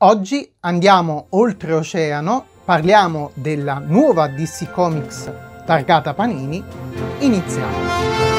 Oggi andiamo oltreoceano, parliamo della nuova DC Comics targata Panini, iniziamo!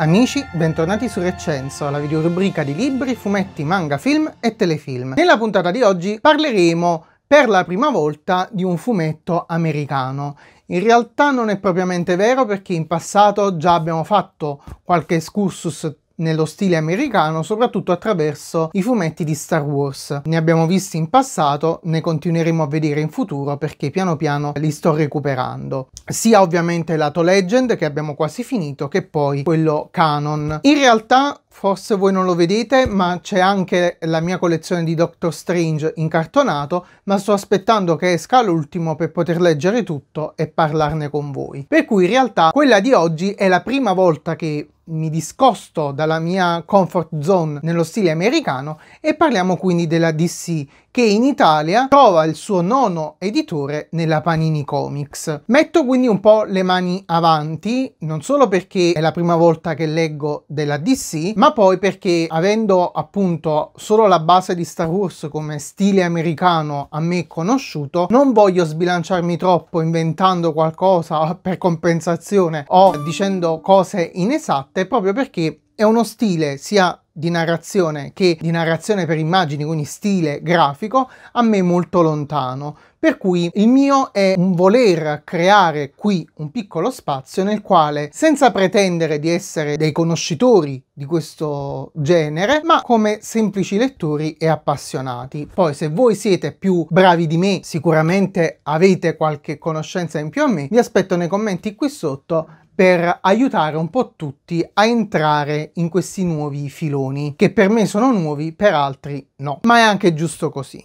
Amici, bentornati su Recenso, la videorubrica di libri, fumetti, manga, film e telefilm. Nella puntata di oggi parleremo per la prima volta di un fumetto americano. In realtà non è propriamente vero perché in passato già abbiamo fatto qualche excursus nello stile americano, soprattutto attraverso i fumetti di Star Wars. Ne abbiamo visti in passato, ne continueremo a vedere in futuro perché piano piano li sto recuperando. Sia ovviamente lato Legend che abbiamo quasi finito, che poi quello canon. In realtà Forse voi non lo vedete, ma c'è anche la mia collezione di Doctor Strange incartonato, ma sto aspettando che esca l'ultimo per poter leggere tutto e parlarne con voi. Per cui in realtà quella di oggi è la prima volta che mi discosto dalla mia comfort zone nello stile americano e parliamo quindi della DC che in Italia trova il suo nono editore nella Panini Comics. Metto quindi un po' le mani avanti, non solo perché è la prima volta che leggo della DC, ma poi perché avendo appunto solo la base di Star Wars come stile americano a me conosciuto, non voglio sbilanciarmi troppo inventando qualcosa per compensazione o dicendo cose inesatte, proprio perché è uno stile sia di narrazione che di narrazione per immagini, quindi stile grafico, a me molto lontano. Per cui il mio è un voler creare qui un piccolo spazio nel quale, senza pretendere di essere dei conoscitori di questo genere, ma come semplici lettori e appassionati. Poi se voi siete più bravi di me, sicuramente avete qualche conoscenza in più a me, vi aspetto nei commenti qui sotto per aiutare un po' tutti a entrare in questi nuovi filoni, che per me sono nuovi, per altri no. Ma è anche giusto così.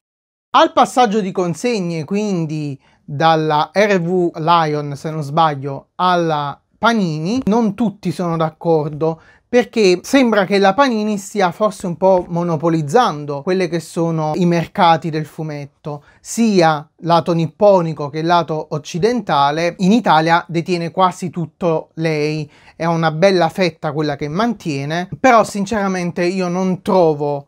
Al passaggio di consegne, quindi dalla RV Lion, se non sbaglio, alla Panini, non tutti sono d'accordo perché sembra che la Panini stia forse un po' monopolizzando quelli che sono i mercati del fumetto, sia lato nipponico che lato occidentale. In Italia detiene quasi tutto lei, è una bella fetta quella che mantiene, però sinceramente io non trovo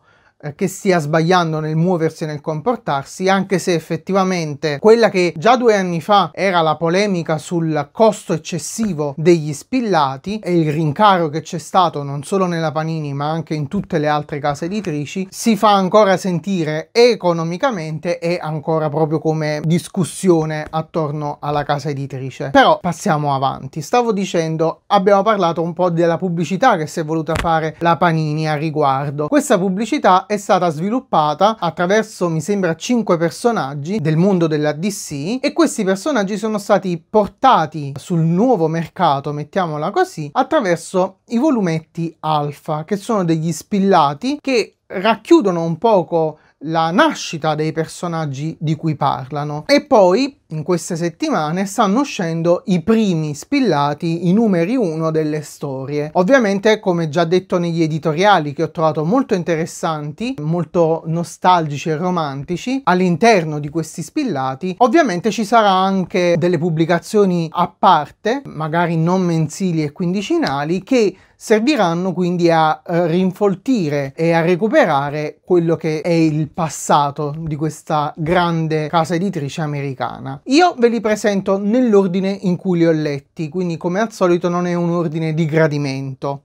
che stia sbagliando nel muoversi e nel comportarsi, anche se effettivamente quella che già due anni fa era la polemica sul costo eccessivo degli spillati e il rincaro che c'è stato non solo nella Panini ma anche in tutte le altre case editrici, si fa ancora sentire economicamente e ancora proprio come discussione attorno alla casa editrice. Però passiamo avanti. Stavo dicendo, abbiamo parlato un po' della pubblicità che si è voluta fare la Panini a riguardo. Questa pubblicità è stata sviluppata attraverso, mi sembra, 5 personaggi del mondo della DC e questi personaggi sono stati portati sul nuovo mercato, mettiamola così, attraverso i volumetti alfa, che sono degli spillati che racchiudono un poco la nascita dei personaggi di cui parlano. E poi in queste settimane stanno uscendo i primi spillati, i numeri uno delle storie. Ovviamente, come già detto negli editoriali che ho trovato molto interessanti, molto nostalgici e romantici, all'interno di questi spillati, ovviamente ci sarà anche delle pubblicazioni a parte, magari non mensili e quindicinali, che serviranno quindi a eh, rinfoltire e a recuperare quello che è il passato di questa grande casa editrice americana. Io ve li presento nell'ordine in cui li ho letti, quindi come al solito non è un ordine di gradimento.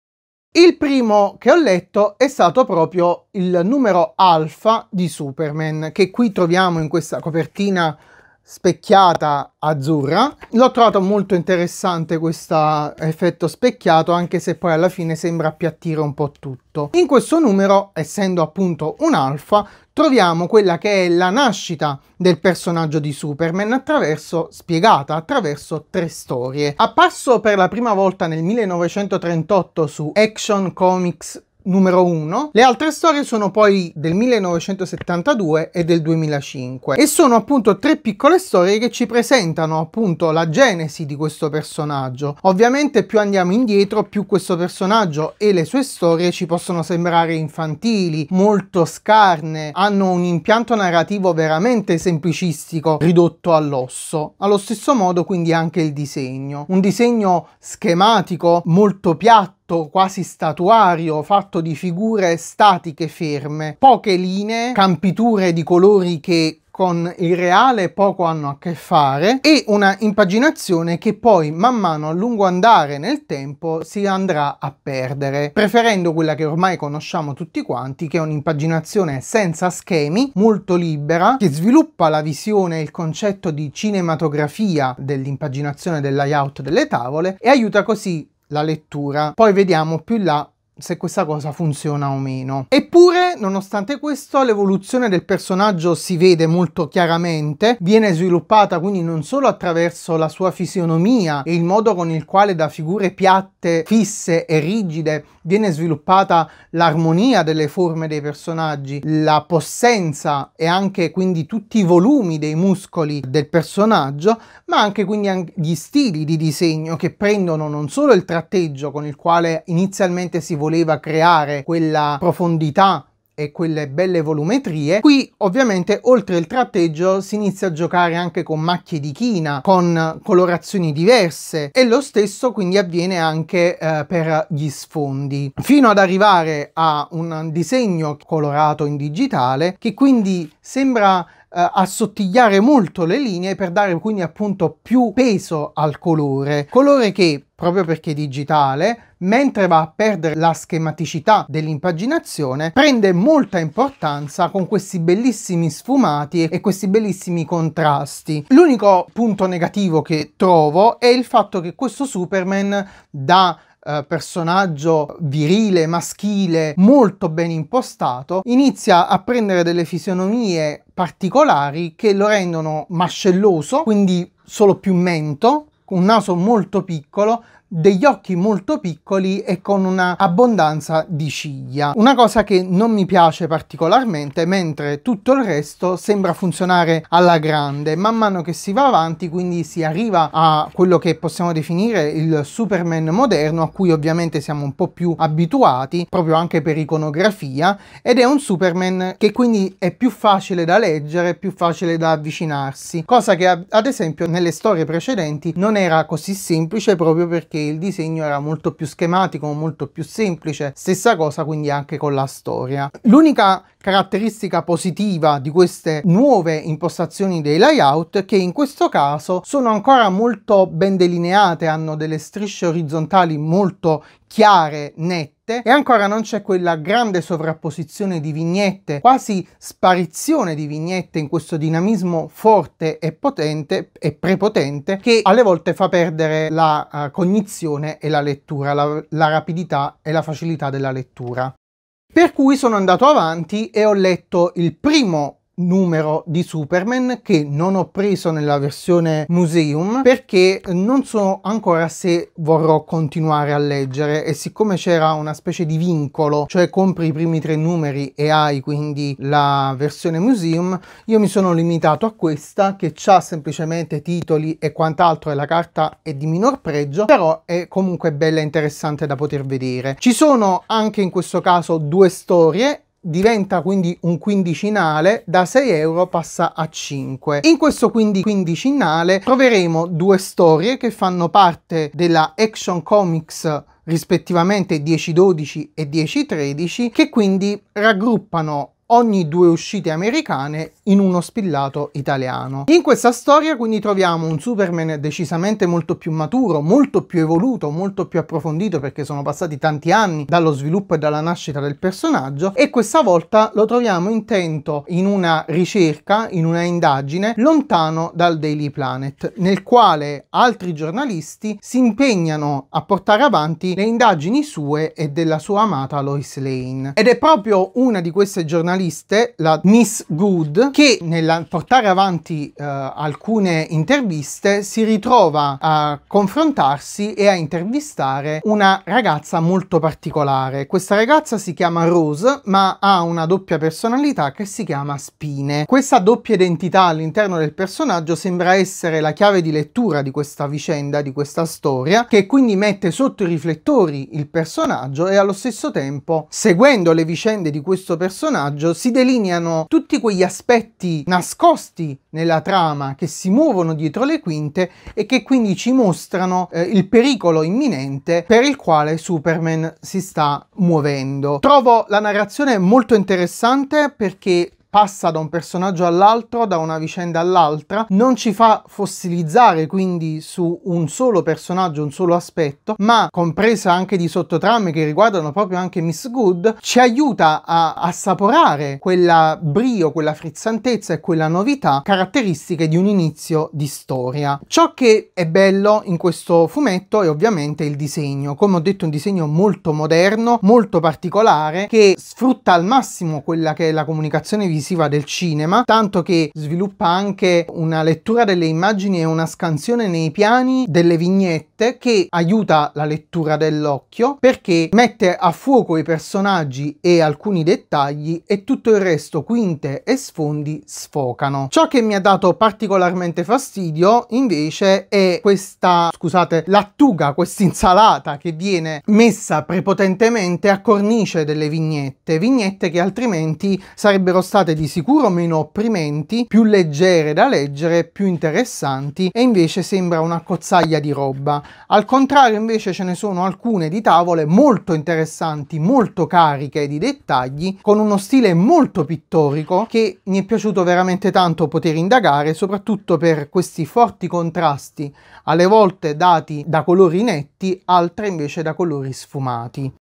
Il primo che ho letto è stato proprio il numero alfa di Superman, che qui troviamo in questa copertina specchiata azzurra. L'ho trovato molto interessante questo effetto specchiato, anche se poi alla fine sembra appiattire un po' tutto. In questo numero, essendo appunto un alfa, troviamo quella che è la nascita del personaggio di Superman attraverso, spiegata attraverso tre storie. Apparso per la prima volta nel 1938 su Action Comics numero 1. Le altre storie sono poi del 1972 e del 2005 e sono appunto tre piccole storie che ci presentano appunto la genesi di questo personaggio. Ovviamente più andiamo indietro, più questo personaggio e le sue storie ci possono sembrare infantili, molto scarne, hanno un impianto narrativo veramente semplicistico, ridotto all'osso. Allo stesso modo quindi anche il disegno, un disegno schematico, molto piatto quasi statuario, fatto di figure statiche ferme, poche linee, campiture di colori che con il reale poco hanno a che fare e una impaginazione che poi man mano a lungo andare nel tempo si andrà a perdere, preferendo quella che ormai conosciamo tutti quanti, che è un'impaginazione senza schemi, molto libera, che sviluppa la visione e il concetto di cinematografia dell'impaginazione del layout delle tavole e aiuta così la lettura. Poi vediamo più là se questa cosa funziona o meno. Eppure, nonostante questo, l'evoluzione del personaggio si vede molto chiaramente, viene sviluppata quindi non solo attraverso la sua fisionomia e il modo con il quale da figure piatte, fisse e rigide viene sviluppata l'armonia delle forme dei personaggi, la possenza e anche quindi tutti i volumi dei muscoli del personaggio, ma anche quindi gli stili di disegno che prendono non solo il tratteggio con il quale inizialmente si voleva creare quella profondità e quelle belle volumetrie. Qui ovviamente oltre il tratteggio si inizia a giocare anche con macchie di china, con colorazioni diverse e lo stesso quindi avviene anche eh, per gli sfondi, fino ad arrivare a un disegno colorato in digitale che quindi sembra assottigliare molto le linee per dare quindi appunto più peso al colore, colore che proprio perché è digitale, mentre va a perdere la schematicità dell'impaginazione, prende molta importanza con questi bellissimi sfumati e questi bellissimi contrasti. L'unico punto negativo che trovo è il fatto che questo Superman da eh, personaggio virile, maschile, molto ben impostato, inizia a prendere delle fisionomie particolari che lo rendono mascelloso, quindi solo più mento, un naso molto piccolo, degli occhi molto piccoli e con una abbondanza di ciglia. Una cosa che non mi piace particolarmente, mentre tutto il resto sembra funzionare alla grande. Man mano che si va avanti, quindi si arriva a quello che possiamo definire il Superman moderno, a cui ovviamente siamo un po' più abituati, proprio anche per iconografia, ed è un Superman che quindi è più facile da leggere, più facile da avvicinarsi, cosa che ad esempio nelle storie precedenti non era così semplice proprio perché il disegno era molto più schematico, molto più semplice. Stessa cosa quindi anche con la storia. L'unica caratteristica positiva di queste nuove impostazioni dei layout è che in questo caso sono ancora molto ben delineate, hanno delle strisce orizzontali molto chiare, nette e ancora non c'è quella grande sovrapposizione di vignette, quasi sparizione di vignette in questo dinamismo forte e potente e prepotente che alle volte fa perdere la uh, cognizione e la lettura, la, la rapidità e la facilità della lettura. Per cui sono andato avanti e ho letto il primo numero di Superman che non ho preso nella versione museum perché non so ancora se vorrò continuare a leggere e siccome c'era una specie di vincolo cioè compri i primi tre numeri e hai quindi la versione museum io mi sono limitato a questa che ha semplicemente titoli e quant'altro e la carta è di minor pregio però è comunque bella e interessante da poter vedere. Ci sono anche in questo caso due storie diventa quindi un quindicinale, da 6 euro passa a 5. In questo quindi quindicinale troveremo due storie che fanno parte della Action Comics rispettivamente 10-12 e 10-13 che quindi raggruppano ogni due uscite americane in uno spillato italiano. In questa storia quindi troviamo un Superman decisamente molto più maturo, molto più evoluto, molto più approfondito perché sono passati tanti anni dallo sviluppo e dalla nascita del personaggio e questa volta lo troviamo intento in una ricerca, in una indagine lontano dal Daily Planet, nel quale altri giornalisti si impegnano a portare avanti le indagini sue e della sua amata Lois Lane. Ed è proprio una di queste giornaliste giornaliste, la Miss Good, che nel portare avanti eh, alcune interviste si ritrova a confrontarsi e a intervistare una ragazza molto particolare. Questa ragazza si chiama Rose, ma ha una doppia personalità che si chiama Spine. Questa doppia identità all'interno del personaggio sembra essere la chiave di lettura di questa vicenda, di questa storia, che quindi mette sotto i riflettori il personaggio e allo stesso tempo, seguendo le vicende di questo personaggio, si delineano tutti quegli aspetti nascosti nella trama che si muovono dietro le quinte e che quindi ci mostrano eh, il pericolo imminente per il quale Superman si sta muovendo. Trovo la narrazione molto interessante perché passa da un personaggio all'altro, da una vicenda all'altra, non ci fa fossilizzare quindi su un solo personaggio, un solo aspetto, ma compresa anche di sottotrame che riguardano proprio anche Miss Good, ci aiuta a assaporare quella brio, quella frizzantezza e quella novità caratteristiche di un inizio di storia. Ciò che è bello in questo fumetto è ovviamente il disegno, come ho detto un disegno molto moderno, molto particolare, che sfrutta al massimo quella che è la comunicazione visiva televisiva del cinema, tanto che sviluppa anche una lettura delle immagini e una scansione nei piani delle vignette che aiuta la lettura dell'occhio perché mette a fuoco i personaggi e alcuni dettagli e tutto il resto, quinte e sfondi, sfocano. Ciò che mi ha dato particolarmente fastidio invece è questa, scusate, lattuga, questa insalata che viene messa prepotentemente a cornice delle vignette, vignette che altrimenti sarebbero state di sicuro meno opprimenti, più leggere da leggere, più interessanti e invece sembra una cozzaglia di roba. Al contrario invece ce ne sono alcune di tavole molto interessanti, molto cariche di dettagli, con uno stile molto pittorico che mi è piaciuto veramente tanto poter indagare, soprattutto per questi forti contrasti, alle volte dati da colori netti, altre invece da colori sfumati.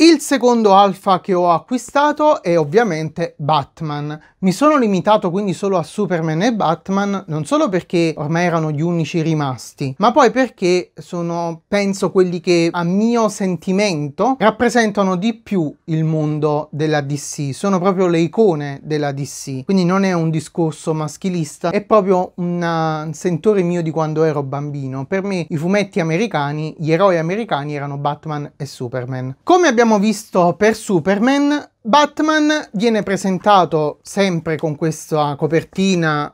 Il secondo alfa che ho acquistato è ovviamente Batman. Mi sono limitato quindi solo a Superman e Batman, non solo perché ormai erano gli unici rimasti, ma poi perché sono, penso, quelli che a mio sentimento rappresentano di più il mondo della DC, sono proprio le icone della DC, quindi non è un discorso maschilista, è proprio un sentore mio di quando ero bambino. Per me i fumetti americani, gli eroi americani erano Batman e Superman. Come abbiamo abbiamo visto per Superman, Batman viene presentato sempre con questa copertina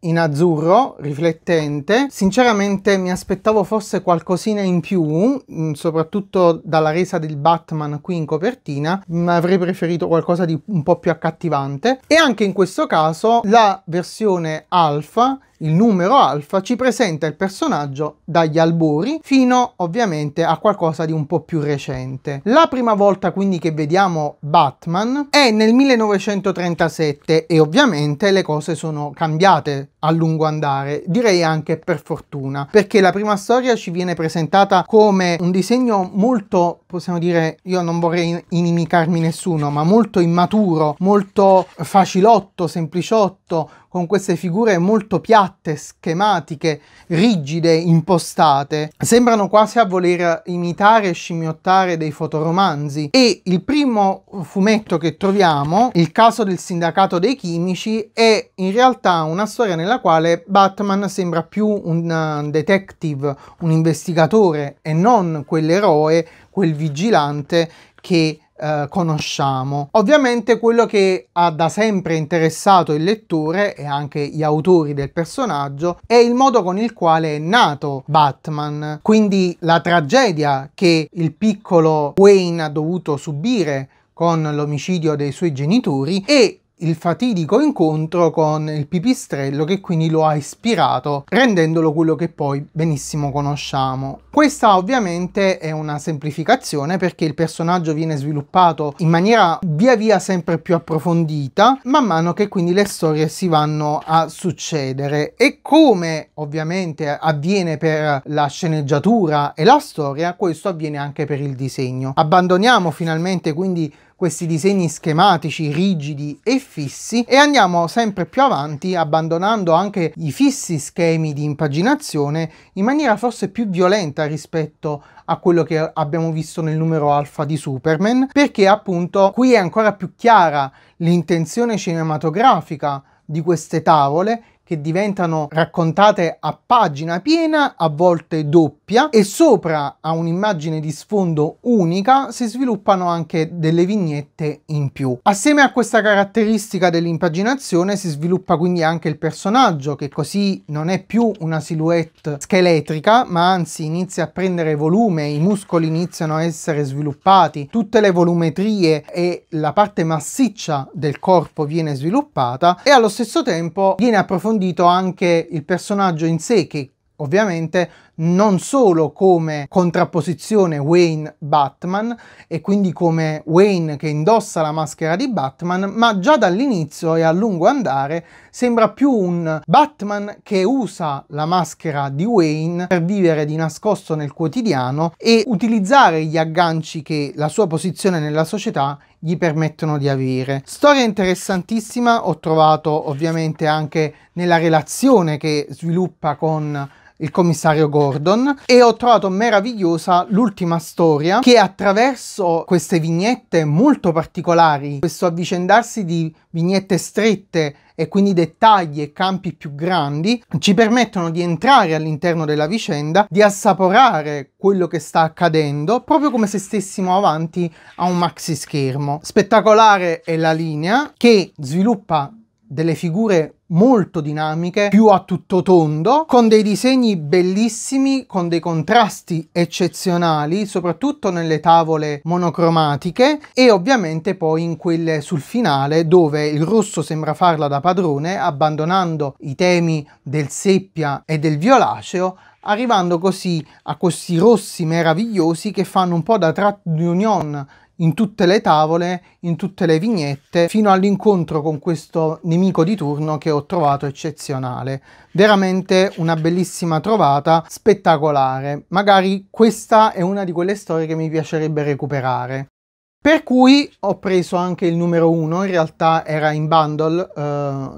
in azzurro riflettente. Sinceramente mi aspettavo fosse qualcosina in più mm, soprattutto dalla resa del Batman qui in copertina. Ma avrei preferito qualcosa di un po' più accattivante. E anche in questo caso la versione alfa il numero alfa ci presenta il personaggio dagli albori fino ovviamente a qualcosa di un po' più recente. La prima volta quindi che vediamo Batman è nel 1937 e ovviamente le cose sono cambiate a lungo andare, direi anche per fortuna, perché la prima storia ci viene presentata come un disegno molto, possiamo dire, io non vorrei inimicarmi nessuno, ma molto immaturo, molto facilotto, sempliciotto, con queste figure molto piatte, schematiche, rigide, impostate. Sembrano quasi a voler imitare e scimmiottare dei fotoromanzi. E il primo fumetto che troviamo, Il caso del sindacato dei chimici, è in realtà una storia nella quale Batman sembra più un detective, un investigatore e non quell'eroe, quel vigilante che eh, conosciamo. Ovviamente quello che ha da sempre interessato il lettore e anche gli autori del personaggio è il modo con il quale è nato Batman, quindi la tragedia che il piccolo Wayne ha dovuto subire con l'omicidio dei suoi genitori e il fatidico incontro con il pipistrello che quindi lo ha ispirato rendendolo quello che poi benissimo conosciamo. Questa ovviamente è una semplificazione perché il personaggio viene sviluppato in maniera via via sempre più approfondita man mano che quindi le storie si vanno a succedere e come ovviamente avviene per la sceneggiatura e la storia questo avviene anche per il disegno. Abbandoniamo finalmente quindi questi disegni schematici, rigidi e fissi e andiamo sempre più avanti abbandonando anche i fissi schemi di impaginazione in maniera forse più violenta rispetto a quello che abbiamo visto nel numero alfa di Superman perché appunto qui è ancora più chiara l'intenzione cinematografica di queste tavole che diventano raccontate a pagina piena, a volte doppia, e sopra a un'immagine di sfondo unica si sviluppano anche delle vignette in più. Assieme a questa caratteristica dell'impaginazione si sviluppa quindi anche il personaggio, che così non è più una silhouette scheletrica, ma anzi inizia a prendere volume, i muscoli iniziano a essere sviluppati, tutte le volumetrie e la parte massiccia del corpo viene sviluppata e allo stesso tempo viene approfondito approfondito anche il personaggio in sé che ovviamente non solo come contrapposizione Wayne-Batman e quindi come Wayne che indossa la maschera di Batman, ma già dall'inizio e a lungo andare sembra più un Batman che usa la maschera di Wayne per vivere di nascosto nel quotidiano e utilizzare gli agganci che la sua posizione nella società gli permettono di avere. Storia interessantissima, ho trovato ovviamente anche nella relazione che sviluppa con il commissario Gordon e ho trovato meravigliosa l'ultima storia che attraverso queste vignette molto particolari, questo avvicendarsi di vignette strette e quindi dettagli e campi più grandi ci permettono di entrare all'interno della vicenda, di assaporare quello che sta accadendo, proprio come se stessimo avanti a un maxi schermo. Spettacolare è la linea che sviluppa delle figure molto dinamiche, più a tutto tondo, con dei disegni bellissimi, con dei contrasti eccezionali, soprattutto nelle tavole monocromatiche e ovviamente poi in quelle sul finale dove il rosso sembra farla da padrone, abbandonando i temi del seppia e del violaceo arrivando così a questi rossi meravigliosi che fanno un po' da trat d'union in tutte le tavole, in tutte le vignette, fino all'incontro con questo nemico di turno che ho trovato eccezionale. Veramente una bellissima trovata, spettacolare. Magari questa è una di quelle storie che mi piacerebbe recuperare. Per cui ho preso anche il numero 1, in realtà era in bundle eh,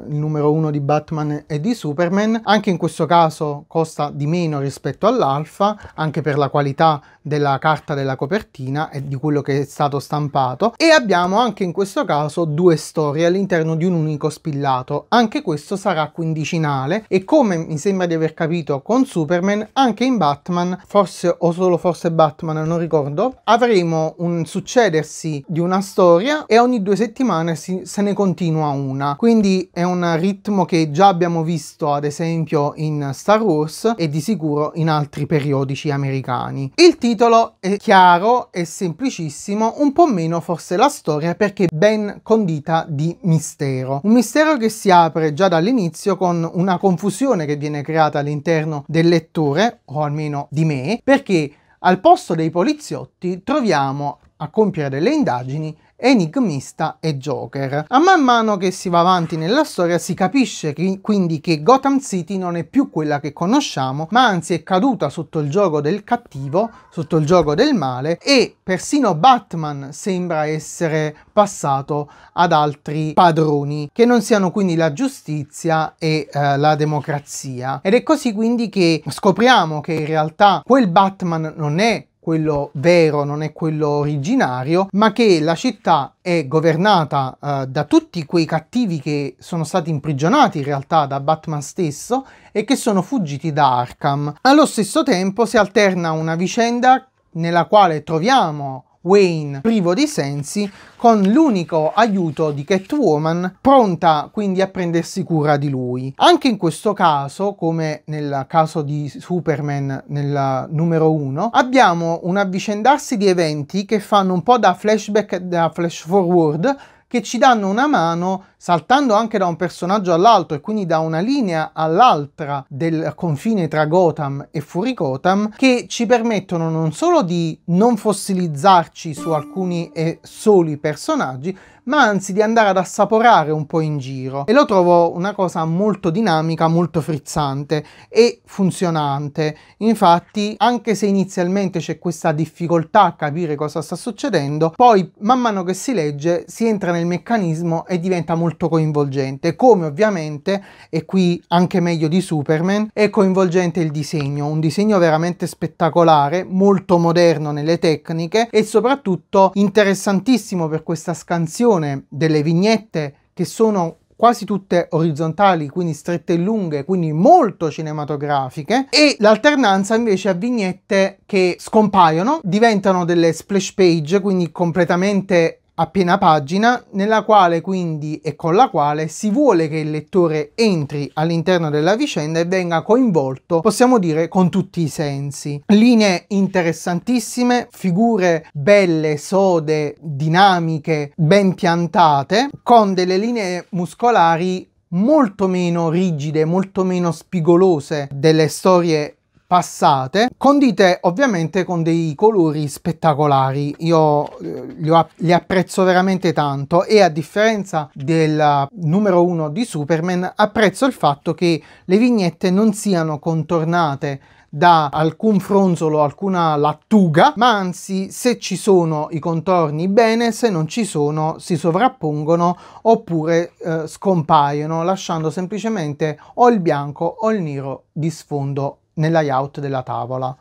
il numero 1 di Batman e di Superman, anche in questo caso costa di meno rispetto all'alfa, anche per la qualità della carta della copertina e di quello che è stato stampato. E abbiamo anche in questo caso due storie all'interno di un unico spillato, anche questo sarà quindicinale e come mi sembra di aver capito con Superman, anche in Batman, forse o solo forse Batman, non ricordo, avremo un succedersi pezzi di una storia e ogni due settimane si, se ne continua una. Quindi è un ritmo che già abbiamo visto ad esempio in Star Wars e di sicuro in altri periodici americani. Il titolo è chiaro e semplicissimo, un po' meno forse la storia perché ben condita di mistero. Un mistero che si apre già dall'inizio con una confusione che viene creata all'interno del lettore, o almeno di me, perché al posto dei poliziotti troviamo a compiere delle indagini Enigmista e Joker. A man mano che si va avanti nella storia si capisce che, quindi che Gotham City non è più quella che conosciamo, ma anzi è caduta sotto il gioco del cattivo, sotto il gioco del male e persino Batman sembra essere passato ad altri padroni, che non siano quindi la giustizia e eh, la democrazia. Ed è così quindi che scopriamo che in realtà quel Batman non è quello vero, non è quello originario, ma che la città è governata uh, da tutti quei cattivi che sono stati imprigionati in realtà da Batman stesso e che sono fuggiti da Arkham. Allo stesso tempo si alterna una vicenda nella quale troviamo Wayne privo di sensi con l'unico aiuto di Catwoman pronta quindi a prendersi cura di lui. Anche in questo caso, come nel caso di Superman nel numero 1, abbiamo un avvicendarsi di eventi che fanno un po' da flashback da flash forward che ci danno una mano saltando anche da un personaggio all'altro e quindi da una linea all'altra del confine tra Gotham e Fury Gotham che ci permettono non solo di non fossilizzarci su alcuni e soli personaggi ma anzi di andare ad assaporare un po' in giro. E lo trovo una cosa molto dinamica, molto frizzante e funzionante. Infatti, anche se inizialmente c'è questa difficoltà a capire cosa sta succedendo, poi man mano che si legge si entra nel meccanismo e diventa molto coinvolgente, come ovviamente, e qui anche meglio di Superman, è coinvolgente il disegno, un disegno veramente spettacolare, molto moderno nelle tecniche e soprattutto interessantissimo per questa scansione delle vignette che sono quasi tutte orizzontali, quindi strette e lunghe, quindi molto cinematografiche, e l'alternanza invece a vignette che scompaiono, diventano delle splash page, quindi completamente a piena pagina nella quale quindi e con la quale si vuole che il lettore entri all'interno della vicenda e venga coinvolto, possiamo dire, con tutti i sensi. Linee interessantissime, figure belle, sode, dinamiche, ben piantate, con delle linee muscolari molto meno rigide, molto meno spigolose delle storie passate, condite ovviamente con dei colori spettacolari. Io eh, li, apprezzo veramente tanto e a differenza del numero uno di Superman apprezzo il fatto che le vignette non siano contornate da alcun fronzolo, alcuna lattuga, ma anzi se ci sono i contorni bene, se non ci sono si sovrappongono oppure eh, scompaiono lasciando semplicemente o il bianco o il nero di sfondo nel layout della tavola.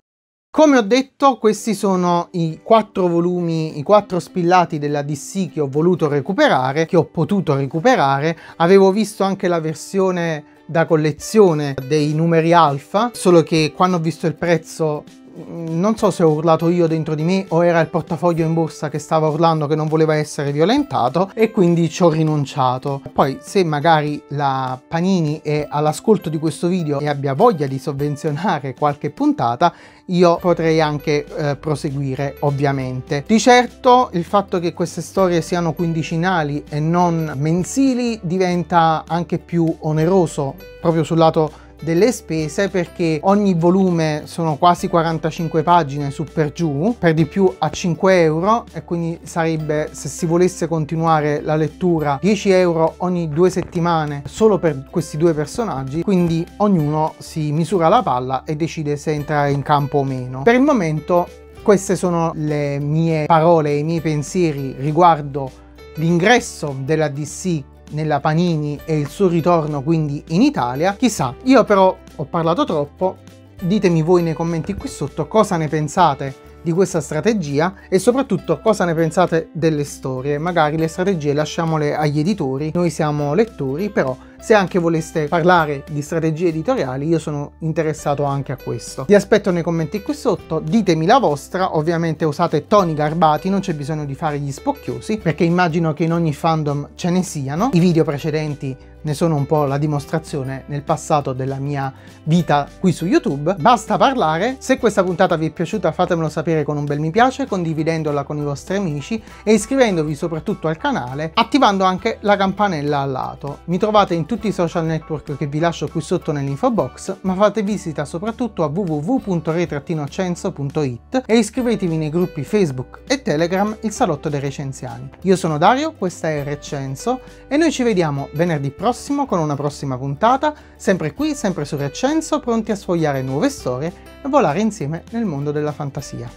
Come ho detto, questi sono i quattro volumi, i quattro spillati della DC che ho voluto recuperare, che ho potuto recuperare. Avevo visto anche la versione da collezione dei numeri alfa, solo che quando ho visto il prezzo non so se ho urlato io dentro di me o era il portafoglio in borsa che stava urlando che non voleva essere violentato e quindi ci ho rinunciato. Poi se magari la Panini è all'ascolto di questo video e abbia voglia di sovvenzionare qualche puntata, io potrei anche eh, proseguire ovviamente. Di certo il fatto che queste storie siano quindicinali e non mensili diventa anche più oneroso proprio sul lato delle spese perché ogni volume sono quasi 45 pagine su per giù, per di più a 5 euro e quindi sarebbe se si volesse continuare la lettura 10 euro ogni due settimane solo per questi due personaggi, quindi ognuno si misura la palla e decide se entrare in campo o meno. Per il momento queste sono le mie parole, i miei pensieri riguardo l'ingresso della DC nella Panini e il suo ritorno quindi in Italia. Chissà, io però ho parlato troppo, ditemi voi nei commenti qui sotto cosa ne pensate di questa strategia e soprattutto cosa ne pensate delle storie. Magari le strategie lasciamole agli editori, noi siamo lettori, però se anche voleste parlare di strategie editoriali io sono interessato anche a questo. Vi aspetto nei commenti qui sotto, ditemi la vostra, ovviamente usate toni garbati, non c'è bisogno di fare gli spocchiosi perché immagino che in ogni fandom ce ne siano. I video precedenti ne sono un po' la dimostrazione nel passato della mia vita qui su YouTube. Basta parlare, se questa puntata vi è piaciuta fatemelo sapere con un bel mi piace, condividendola con i vostri amici e iscrivendovi soprattutto al canale, attivando anche la campanella al lato. Mi trovate in tutti i social network che vi lascio qui sotto nell'info box, ma fate visita soprattutto a www.re-censo.it e iscrivetevi nei gruppi Facebook e Telegram Il Salotto dei Recenziani. Io sono Dario, questa è Recenso e noi ci vediamo venerdì prossimo con una prossima puntata, sempre qui, sempre su Recenso, pronti a sfogliare nuove storie e volare insieme nel mondo della fantasia.